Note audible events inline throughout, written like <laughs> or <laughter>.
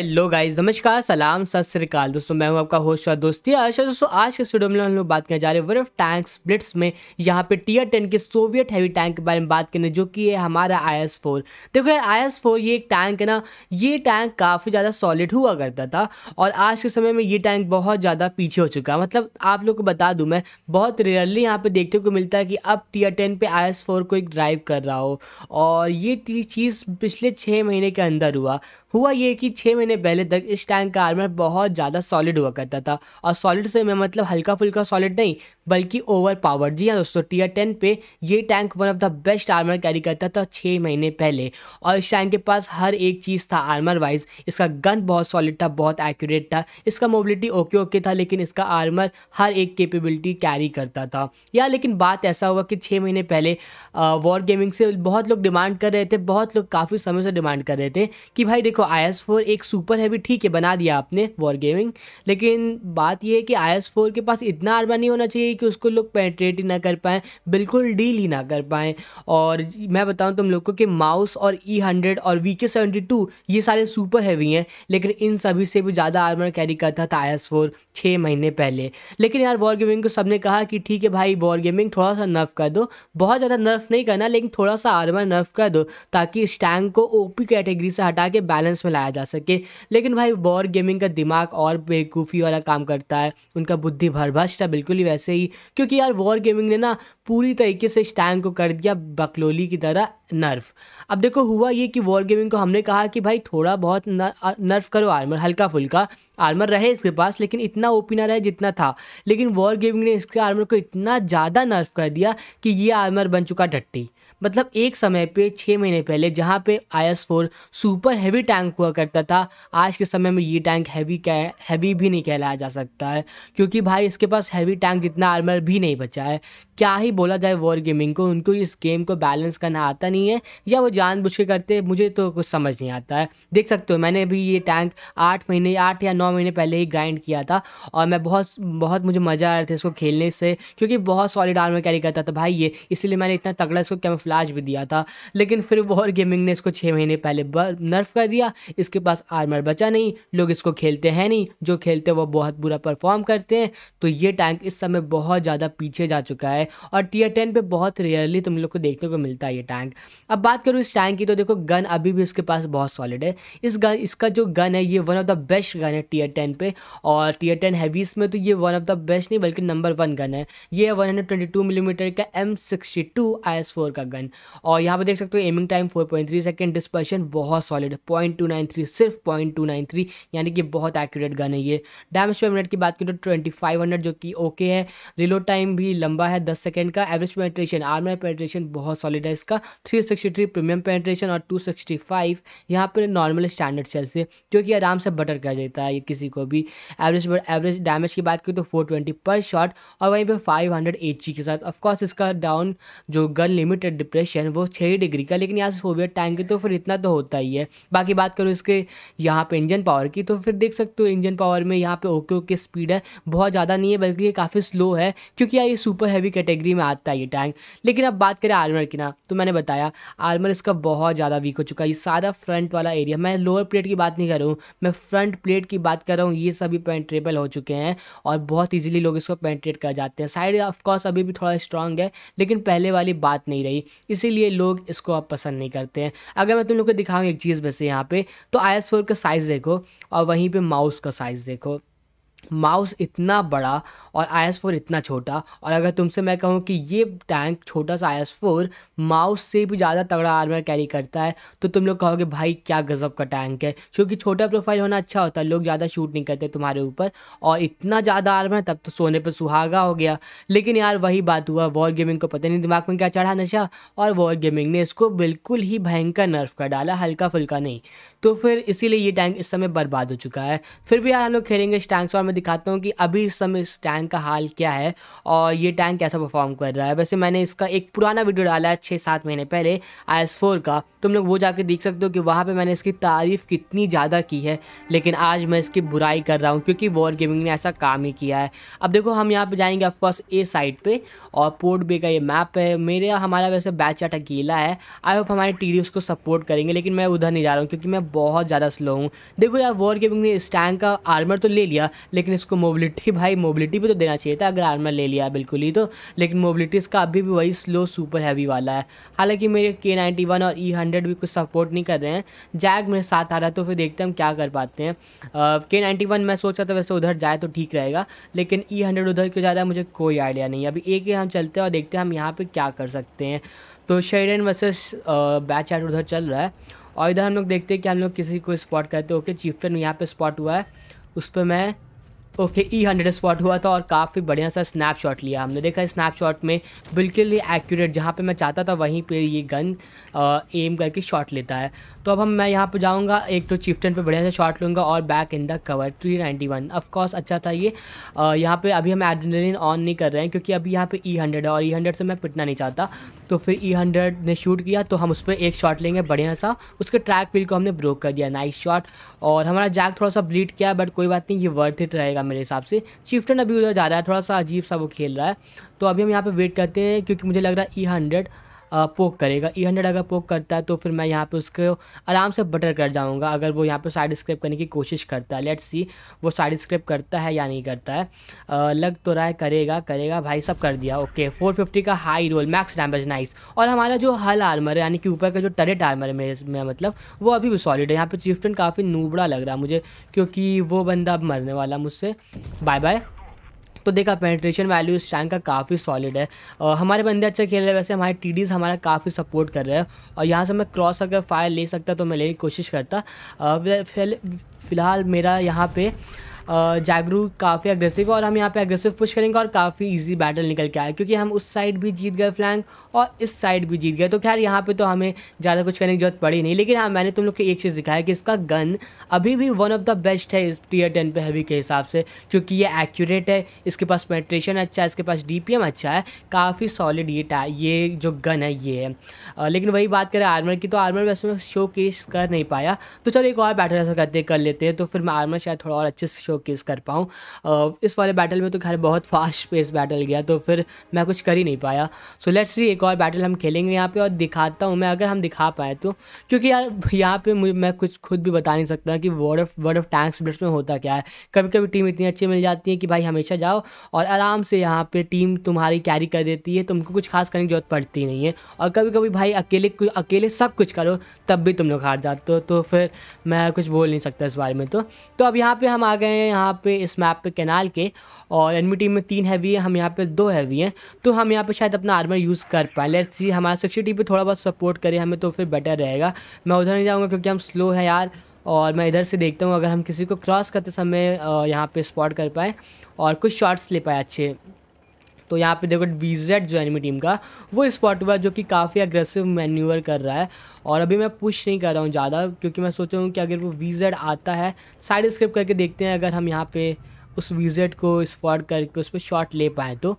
Hello guys नमस्कार, सलाम, सत श्रीकाल दोस्तों, मैं हूँ आपका होस्ट और दोस्ती आशा। दोस्तों, आज के स्टूडियो में हम लोग बात करने जा रहे हैं वर्फ टैंक्स ब्लिट्स में। यहाँ पे टीयर टेन के सोवियत हैवी टैंक के बारे में बात करने, जो कि है हमारा आई एस फोर देखो आई एस फोर ये एक टैंक है ना, ये टैंक काफ़ी ज़्यादा सॉलिड हुआ करता था, और आज के समय में ये टैंक बहुत ज़्यादा पीछे हो चुका है। मतलब आप लोग को बता दूँ मैं, बहुत रेयरली यहाँ पे देखने को मिलता है कि अब टीयर टेन पे आई एस फोर को एक ड्राइव कर रहा हो। और ये चीज़ पिछले छः महीने के अंदर हुआ। हुआ ये कि छः महीने पहले तक इस टैंक का आर्मर बहुत ज़्यादा सॉलिड हुआ करता था। और सॉलिड से मैं मतलब हल्का फुल्का सॉलिड नहीं, बल्कि ओवर पावर जी हाँ दोस्तों टीयर टेन पे ये tank one of the best armour carry करता था छः महीने पहले। और इस टैंक के पास हर एक चीज़ था आर्मर वाइज इसका गन बहुत सॉलिड था, बहुत एक्यूरेट था। इसका मोबिलिटी ओके ओके था, लेकिन इसका आर्मर हर एक केपेबिलिटी कैरी करता था। या लेकिन बात ऐसा हुआ कि छः महीने पहले वॉर गेमिंग से बहुत लोग डिमांड कर रहे थे, बहुत लोग काफ़ी समय से डिमांड कर रहे थे कि भाई देखो आई एस फोर एक सुपर हैवी ठीक है, बना दिया आपने वॉर गेमिंग लेकिन बात यह है कि आई एस फोर के पास इतना आर्मर नहीं होना चाहिए कि उसको लोग पेंट्रेट ही ना कर पाएँ, बिल्कुल डील ही ना कर पाएँ। और मैं बताऊँ तुम लोग को कि माउस और ई e हंड्रेड और वी के सेवेंटी टू ये सारे सुपर हैवी हैं, लेकिन इन सभी से भी ज़्यादा आर्मर कैरी करता था आई एस फोर छः महीने पहले। लेकिन यार वॉर गेमिंग को सबने कहा कि ठीक है भाई वॉर गेमिंग थोड़ा सा नर्फ कर दो। बहुत ज़्यादा नर्फ नहीं करना, लेकिन थोड़ा सा आर्मर नर्फ कर दो, ताकि इस टैंक को ओपी कैटेगरी से हटा के बैलेंस में लाया जा सके। लेकिन भाई वॉर गेमिंग का दिमाग और बेवकूफ़ी वाला काम करता है। उनका बुद्धि भरभस्ट है, बिल्कुल ही वैसे ही। क्योंकि यार वॉर गेमिंग ने ना पूरी तरीके से इस टैंक को कर दिया, बकलोली की तरह नर्फ अब देखो, हुआ ये कि वॉर गेमिंग को हमने कहा कि भाई, थोड़ा बहुत नर्फ करो आर्मर हल्का फुल्का आर्मर रहे इसके पास, लेकिन इतना ओपी ना रहे जितना था। लेकिन वॉर गेमिंग ने इसके आर्मर को इतना ज़्यादा नर्फ कर दिया कि ये आर्मर बन चुका डट्टी। मतलब एक समय पे छः महीने पहले, जहाँ पे I S four super heavy tank हुआ करता था, आज के समय में ये टैंक हैवी हैवी भी नहीं कहलाया जा सकता है। क्योंकि भाई, इसके पास हैवी टैंक जितना आर्मर भी नहीं बचा है। क्या ही बोला जाए वॉर गेमिंग को, उनको इस गेम को बैलेंस करना आता नहीं है, या वो जानबूझ के करते मुझे तो कुछ समझ नहीं आता है। देख सकते हो, मैंने भी ये टैंक आठ महीने, आठ या नौ महीने पहले ही ग्राइंड किया था, और मैं बहुत बहुत मुझे मज़ा आ रहा था इसको खेलने से, क्योंकि बहुत सॉलिड आर्मर कैरी करता था। भाई, ये, इसलिए मैंने इतना तगड़ा इसको कैमफ्लाज भी दिया था, लेकिन फिर वॉर गेमिंग ने इसको छः महीने पहले नर्फ कर दिया। इसके पास आर्मर बचा नहीं, लोग इसको खेलते हैं नहीं। जो खेलते वो बहुत बुरा परफॉर्म करते हैं। तो ये टैंक इस समय बहुत ज़्यादा पीछे जा चुका है और टीयर टेन पे बहुत रेयरली तुम लोग को देखने को मिलता है ये टैंक अब बात करूँ इस टैंक की तो देखो गन अभी भी उसके पास बहुत सॉलिड है। इस गन इसका जो गन है, ये one of the best gun है टीयर टेन पे। और टीयर टेन हैवीज में तो ये वन ऑफ़ द बेस्ट नहीं, बल्कि नंबर वन गन है। ये one hundred twenty two millimetre का M sixty two I S four का गन और यहाँ पर देख सकते हो aiming time four point three second dispersion बहुत सॉलिड है थ्री सिर्फ़ पॉइंट यानी कि बहुत एक्यूरेट गन है ये। डैमेज पर मिनट की बात करें तो ट्वेंटी जो कि ओके है। रिलोड टाइम भी लंबा है, दस सेकेंड का। एवरेज पेंट्रेशन आर्मर पेंट्रेशन बहुत सॉलिड है इसका। थ्री प्रीमियम पेंट्रेशन और टू सिक्सटी फाइव यहाँ पर नॉर्मल स्टैंडर्ड सेल से जो कि आराम से बटर कर देता है किसी को भी। एवरेज एवरेज डैमेज की बात करें तो फोर ट्वेंटी पर शॉट और वहीं पर फाइव हंड्रेड के साथ। ऑफकोर्स इसका डाउन जो गन लिमिटेड डिप्रेशन, वो छः डिग्री का, लेकिन यहाँ सोवियत टैंक की तो फिर इतना तो होता ही है। बाकी बात करूँ इसके, यहाँ पे इंजन पावर की तो फिर देख सकते हो इंजन पावर में यहाँ पे ओके ओके स्पीड है। बहुत ज़्यादा नहीं है, बल्कि ये काफ़ी स्लो है, क्योंकि यार ये सुपर हैवी कैटेगरी में आता है ये टैंक लेकिन अब बात करें आर्मर की ना तो मैंने बताया आर्मर इसका बहुत ज़्यादा वीक हो चुका है। ये सारा फ्रंट वाला एरिया मैं लोअर प्लेट की बात नहीं कर रहा हूँ, मैं फ्रंट प्लेट की बात कर रहा हूँ, ये सभी पेंट्रेबल हो चुके हैं और बहुत ईजिली लोग इसको पेंट्रेट कर जाते हैं। साइड ऑफकोर्स अभी भी थोड़ा स्ट्रॉन्ग है, लेकिन पहले वाली बात नहीं रही। इसीलिए लोग इसको अब पसंद नहीं करते हैं। अगर मैं तुम लोग को दिखाऊँ एक चीज़ वैसे यहाँ पे तो आई का साइज़ देखो और वहीं पर माउस का साइज़ देखो। माउस इतना बड़ा और आई एस फोर इतना छोटा और अगर तुमसे मैं कहूँ कि ये टैंक छोटा सा आई एस फोर माउस से भी ज़्यादा तगड़ा आर्मर कैरी करता है तो तुम लोग कहोगे, भाई, क्या गज़ब का टैंक है? क्योंकि छोटा प्रोफ़ाइल होना अच्छा होता है, लोग ज़्यादा शूट नहीं करते तुम्हारे ऊपर और इतना ज़्यादा आर्मर तब तो सोने पर सुहागा हो गया। लेकिन यार, वही बात हुआ वॉर गेमिंग को पता नहीं दिमाग में क्या चढ़ा नशा और वॉर गेमिंग ने इसको बिल्कुल ही भयंकर नर्फ कर डाला हल्का फुल्का नहीं। तो फिर इसीलिए ये टैंक इस समय बर्बाद हो चुका है। फिर भी यार, हम लोग खेलेंगे इस टैंक्स और मैं दिखाता हूँ कि अभी इस समय इस टैंक का हाल क्या है और ये टैंक कैसा परफॉर्म कर रहा है। वैसे मैंने इसका एक पुराना वीडियो डाला है छः सात महीने पहले आई एस फोर का। तुम लोग वो जाके देख सकते हो कि वहाँ पर मैंने इसकी तारीफ़ कितनी ज़्यादा की है, लेकिन आज मैं इसकी बुराई कर रहा हूँ क्योंकि वॉर गेमिंग ने ऐसा काम ही किया है। अब देखो, हम यहाँ पर जाएँगे ऑफकोर्स ए साइड पर और पोर्ट बे का ये मैप है। मेरे हमारा वैसे बैच आट अकेला है। आई होप हमारे टी उसको सपोर्ट करेंगे, लेकिन मैं उधर नहीं जा रहा हूँ क्योंकि मैं बहुत ज़्यादा स्लो हूँ। देखो यार वॉर गेमिंग ने इस टैंक का आर्मर तो ले लिया लेकिन इसको मोबिलिटी भाई मोबिलिटी भी तो देना चाहिए था, अगर आर्मर ले लिया बिल्कुल ही तो। लेकिन मोबिलिटी इसका अभी भी वही स्लो सुपर हैवी वाला है। हालाँकि मेरे के नाइन्टी वन और ई e हंड्रेड भी कुछ सपोर्ट नहीं कर रहे हैं। जैग मेरे साथ आ रहा है तो फिर देखते हैं हम क्या कर पाते हैं। के नाइन्टी वन मैं सोच रहा था वैसे उधर जाए तो ठीक रहेगा, लेकिन ई e हंड्रेड उधर क्यों जा रहा है, मुझे कोई आइडिया नहीं अभी एक ही हम चलते हैं और देखते हैं हम यहाँ पर क्या कर सकते हैं। तो शेडन वर्सेस बैच एट उधर चल रहा है। और इधर हम लोग देखते हैं कि हम लोग किसी को स्पॉट करते हैं। ओके चीफ्टन यहाँ पे स्पॉट हुआ है। उस पर मैं ओके ई हंड्रेड स्पॉट हुआ था और काफ़ी बढ़िया सा स्नैपशॉट लिया हमने। देखा स्नैपशॉट में बिल्कुल ही एक्यूरेट जहाँ पे मैं चाहता था वहीं पे ये गन एम करके शॉट लेता है। तो अब हम, मैं यहाँ पे जाऊँगा, एक तो चिफ्टन पे बढ़िया से शॉट लूँगा और back in the cover three ninety one of course अच्छा था ये। यहाँ पर अभी हम एड्रेनलिन ऑन नहीं कर रहे हैं क्योंकि अभी यहाँ पर ई हंड्रेड है और ई हंड्रेड से मैं पिटना नहीं चाहता। तो फिर ई हंड्रेड ने शूट किया तो हम उस पर एक शॉट लेंगे बढ़िया सा। उसके ट्रैक फील को हमने ब्रोक कर दिया नाइस शॉट और हमारा जैक थोड़ा सा ब्लीड किया बट कोई बात नहीं, ये वर्थ इट रहेगा मेरे हिसाब से। चिफ्टन अभी उधर जा रहा है, थोड़ा सा अजीब सा वो खेल रहा है। तो अभी हम यहाँ पर वेट करते हैं, क्योंकि मुझे लग रहा है ई हंड्रेड पोक करेगा। ई हंड्रेड अगर पोक करता है तो फिर मैं यहाँ पे उसको आराम से बटर कर जाऊँगा, अगर वो यहाँ पे साइड स्क्रेप करने की कोशिश करता है। लेट्स सी वो साइड स्क्रेप करता है या नहीं करता है। लग तो रहा है करेगा करेगा, भाई सब कर दिया ओके 450 का high roll max damage nice और हमारा जो हल आर्मर है, यानी कि ऊपर का जो टरेट आर्मर है मेरे मतलब वो अभी भी सॉलिड है। यहाँ पर चिफ्टन काफ़ी नूबड़ा लग रहा है मुझे, क्योंकि वो बंदा अब मरने वाला मुझसे। बाय बाय तो देखा पेंट्रेशन वैल्यू इस टैंक का काफ़ी सॉलिड है। और हमारे बंदे अच्छे खेल रहे हैं, वैसे हमारे टी हमारा काफ़ी सपोर्ट कर रहे हैं। और यहाँ से मैं क्रॉस अगर फायर ले सकता तो मैं लेने की कोशिश करता। फ़िलहाल मेरा यहाँ पे जागरू काफ़ी अग्रेसिव है और हम यहाँ पे अग्रेसिव पुश करेंगे और काफ़ी इजी बैटल निकल के आए क्योंकि हम उस साइड भी जीत गए फ्लैंक और इस साइड भी जीत गए। तो खैर, यहाँ पे तो हमें ज़्यादा कुछ करने की ज़रूरत पड़ी नहीं, लेकिन हाँ मैंने तुम लोग को एक चीज़ दिखाया कि इसका गन अभी भी वन ऑफ़ द बेस्ट है इस टीयर टेन पे हैवी के हिसाब से, क्योंकि ये एक्यूरेट है, इसके पास पेट्रेशन अच्छा है, इसके पास डीपीएम अच्छा है, काफ़ी सॉलिड ये ये जो गन है, ये है। लेकिन वही बात करें आर्मर की तो आर्मर वैसे मैं शो कर नहीं पाया। तो चलो एक और बैटल ऐसा करते कर लेते हैं तो फिर मैं आर्मर शायद थोड़ा और अच्छे से शो केस कर पाऊँ। इस वाले बैटल में तो खैर बहुत फास्ट पेस बैटल गया तो फिर मैं कुछ कर ही नहीं पाया। सो लेट्स सी एक और बैटल हम खेलेंगे यहाँ पे और दिखाता हूँ मैं, अगर हम दिखा पाए तो। क्योंकि यार, यहाँ पे मैं कुछ खुद भी बता नहीं सकता कि World of World of Tanks Blitz में होता क्या है। कभी कभी टीम इतनी अच्छी मिल जाती है कि भाई हमेशा जाओ और आराम से यहाँ पे टीम तुम्हारी कैरी कर देती है, तुमको कुछ खास करने की ज़रूरत पड़ती नहीं है। और कभी कभी भाई अकेले अकेले सब कुछ करो, तब भी तुम लोग हार जाते हो तो फिर मैं कुछ बोल नहीं सकता इस बारे में तो। तो अब यहाँ पे हम आ गए हैं यहाँ पे इस मैप पे कैनाल के और एनमी टीम में तीन हैवी है, हम यहाँ पे दो हैवी हैं। तो हम यहाँ पे शायद अपना आर्मर यूज़ कर पाए। लेट्स सी हमारा सिक्सटी टी पे थोड़ा बहुत सपोर्ट करें, हमें तो फिर बेटर रहेगा। मैं उधर नहीं जाऊँगा क्योंकि हम स्लो हैं यार और मैं इधर से देखता हूँ, अगर हम किसी को क्रॉस करते समय यहाँ पर स्पॉट कर पाए और कुछ शॉट्स ले पाए अच्छे। तो यहाँ पे देखो वीजेड जो एनिमी टीम का, वो स्पॉट हुआ जो कि काफ़ी अग्रेसिव मैन्यूअर कर रहा है। और अभी मैं पुश नहीं कर रहा हूँ ज़्यादा, क्योंकि मैं सोच रहा हूँ कि अगर वो वीजेड आता है साइड स्क्रिप करके देखते हैं अगर हम यहाँ पे उस विजेट को स्पॉट करके उस पर शॉट ले पाए तो।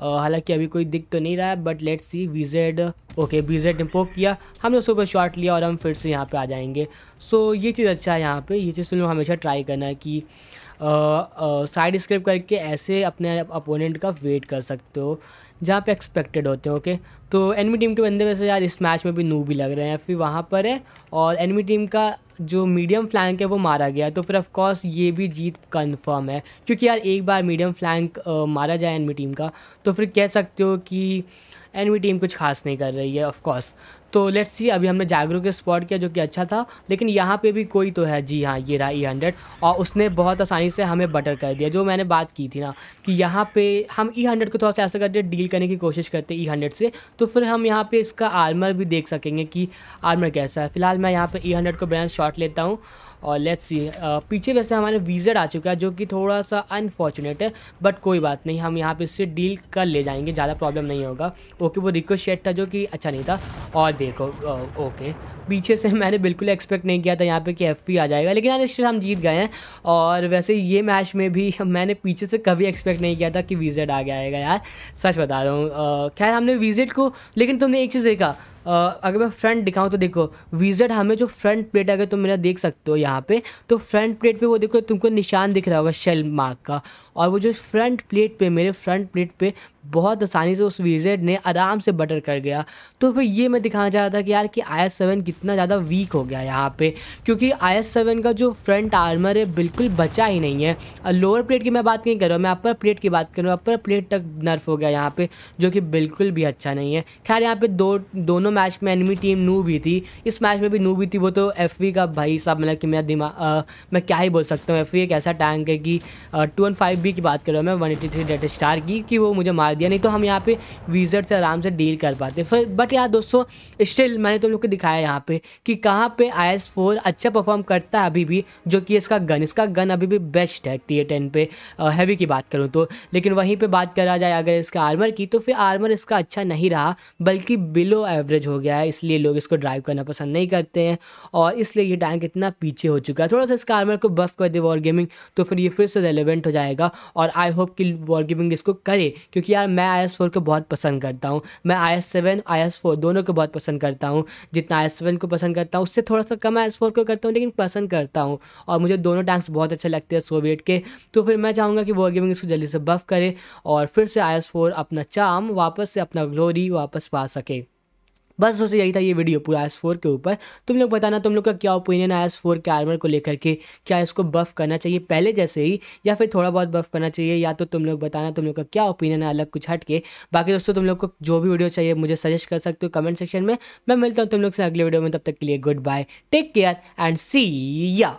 हालाँकि अभी कोई दिख तो नहीं रहा है but let's see wizard okay wizard ने पोक किया, हमने उसके ऊपर शॉट लिया और हम फिर से यहाँ पे आ जाएँगे। सो ये चीज़ अच्छा है यहाँ पे, ये चीज़ हमेशा ट्राई करना है कि साइड स्क्रिप करके ऐसे अपने अपोनेंट का वेट कर सकते हो, जहाँ पे एक्सपेक्टेड होते हैं ओके तो एनमी टीम के बंदे वैसे यार इस मैच में भी नू भी लग रहे हैं, फिर वहाँ पर है, और एनमी टीम का जो मीडियम फ्लैंक है वो मारा गया तो फिर ऑफ़ कोर्स ये भी जीत कन्फर्म है, क्योंकि यार एक बार मीडियम फ्लैंक मारा जाए एनमी टीम का तो फिर कह सकते हो कि एनिमी टीम कुछ खास नहीं कर रही है ऑफ़ कोर्स तो लेट्स सी अभी हमने जागरूक स्पॉट किया जो कि अच्छा था, लेकिन यहाँ पे भी कोई तो है। जी हाँ ये रहा ई e हंड्रेड और उसने बहुत आसानी से हमें बटर कर दिया। जो मैंने बात की थी ना, कि यहाँ पे हम ई e हंड्रेड को थोड़ा सा ऐसा करते डील करने की कोशिश करते ई e हंड्रेड से तो फिर हम यहाँ पे इसका आर्मर भी देख सकेंगे कि आर्मर कैसा है। फ़िलहाल मैं यहाँ पर ई हंड्रेड को ब्रांच शॉट लेता हूँ। और लेट्स सी पीछे वैसे हमारे वीज़र आ चुका है जो कि थोड़ा सा अनफॉर्चुनेट है बट कोई बात नहीं, हम यहाँ पे इससे डील कर ले जाएँगे, ज़्यादा प्रॉब्लम नहीं होगा। ओके वो रिक्वेस्ट शेट था जो कि अच्छा नहीं था। और देखो ओके पीछे से मैंने बिल्कुल एक्सपेक्ट नहीं किया था यहाँ पे कि एफ़ आ जाएगा, लेकिन यार इससे हम जीत गए हैं। और वैसे ये मैच में भी <laughs> मैंने पीछे से कभी एक्सपेक्ट नहीं किया था कि विज़िट आ गया यार, सच बता रहा हूँ। खैर, हमने विज़िट को, लेकिन तुमने एक चीज़ देखा अगर मैं फ्रंट दिखाऊँ तो देखो विजट हमें जो फ्रंट प्लेट अगर तुम मेरा देख सकते हो यहाँ पे तो फ्रंट प्लेट पे वो देखो तुमको निशान दिख रहा होगा शेल मार्क का। और वो जो फ्रंट प्लेट पे, मेरे फ्रंट प्लेट पे बहुत आसानी से उस विजेट ने आराम से बटर कर गया। तो फिर ये मैं दिखाना चाह रहा था कि यार कि आई एस सेवन कितना ज़्यादा वीक हो गया यहाँ पे, क्योंकि आई एस सेवन का जो फ्रंट आर्मर है बिल्कुल बचा ही नहीं है। लोअर प्लेट की मैं बात नहीं कर रहा हूँ, मैं अपर प्लेट की बात कर रहा हूँ अपर प्लेट तक नर्फ हो गया यहाँ पे, जो कि बिल्कुल भी अच्छा नहीं है। खैर, यहाँ पे दो, दोनों मैच में एनिमी टीम नू भी थी। इस मैच में भी नू भी थी वो तो एफ़ का भाई साहब मतलब कि मेरा दिमाग मैं क्या ही बोल सकता हूँ। एफ़ एक ऐसा टैंक है कि टू वन फाइव बी की बात कर रहा हूँ मैं one eighty three death star की, कि वो मुझे मार दिया। नहीं तो हम यहाँ पे वीजर से आराम से डील कर पाते। फिर बट यार दोस्तों स्टिल मैंने तुम लोग को दिखाया यहाँ पे कि कहाँ पे आई एस फोर अच्छा परफॉर्म करता है अभी भी, जो कि इसका गन इसका गन अभी भी बेस्ट है टी ए टेन पे हैवी की बात करूँ तो। लेकिन वहीं पर बात करा जाए अगर इसका आर्मर की तो फिर आर्मर इसका अच्छा नहीं रहा, बल्कि बिलो एवरेज हो गया है, इसलिए लोग इसको ड्राइव करना पसंद नहीं करते हैं और इसलिए ये टैंक इतना पीछे हो चुका है। थोड़ा सा इसका आर्मर को बफ कर दे वॉर गेमिंग तो फिर ये फिर से रेलिवेंट हो जाएगा और आई होप कि वॉर गेमिंग इसको करे, क्योंकि यार मैं आई एस फोर को बहुत पसंद करता हूँ। मैं I S seven I S four दोनों को बहुत पसंद करता हूँ। जितना आई एस सेवन को पसंद करता हूँ, उससे थोड़ा सा कम आई एस फोर को करता हूँ, लेकिन पसंद करता हूँ और मुझे दोनों टैंक्स बहुत अच्छे लगते हैं सोवियट के। तो फिर मैं चाहूँगा कि वॉर गेमिंग इसको जल्दी से बफ करे और फिर से आई एस फोर अपना चाम वापस से, अपना ग्लोरी वापस पा सके। बस दोस्तों यही था ये वीडियो पूरा एस फोर के ऊपर। तुम लोग बताना, तुम लोग का क्या ओपिनियन है एस फोर के आर्मर को लेकर के? क्या इसको बफ करना चाहिए पहले जैसे ही, या फिर थोड़ा बहुत बफ करना चाहिए, या तो तुम लोग बताना, तुम लोग का क्या ओपिनियन है अलग कुछ हट के बाकी दोस्तों, तुम लोग को जो भी वीडियो चाहिए, मुझे सजेस्ट कर सकते हो कमेंट सेक्शन में। मैं मिलता हूँ तुम लोग से अगले वीडियो में, तब तक के लिए goodbye take care and see ya